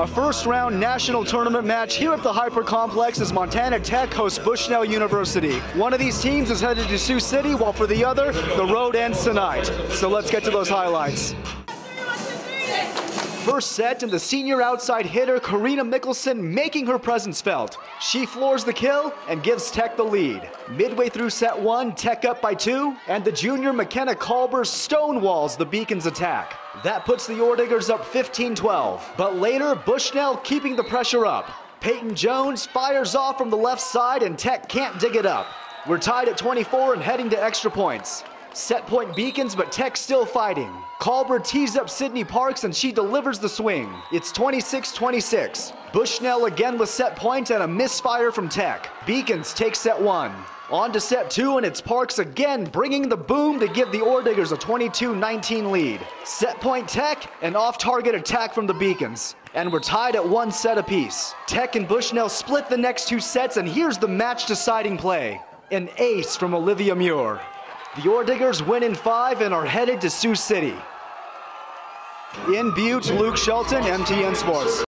A first round national tournament match here at the HPER Complex as Montana Tech hosts Bushnell University. One of these teams is headed to Sioux City, while for the other, the road ends tonight. So let's get to those highlights. First set and the senior outside hitter Karina Mickelson making her presence felt. She floors the kill and gives Tech the lead. Midway through set one, Tech up by two, and the junior McKenna Colber stonewalls the Beacon's attack. That puts the Orediggers up 15-12. But later, Bushnell keeping the pressure up. Peyton Jones fires off from the left side and Tech can't dig it up. We're tied at 24 and heading to extra points. Set point beacons, but Tech still fighting. Colbert tees up Sydney Parks and she delivers the swing. It's 26-26. Bushnell again with set point and a misfire from Tech. Beacons take set one. On to set two, and it's Parks again bringing the boom to give the Orediggers a 22-19 lead. Set point Tech, an off-target attack from the Beacons. And we're tied at one set apiece. Tech and Bushnell split the next two sets, and here's the match-deciding play. An ace from Olivia Muir. The Orediggers win in five and are headed to Sioux City. In Butte, Luke Shelton, MTN Sports.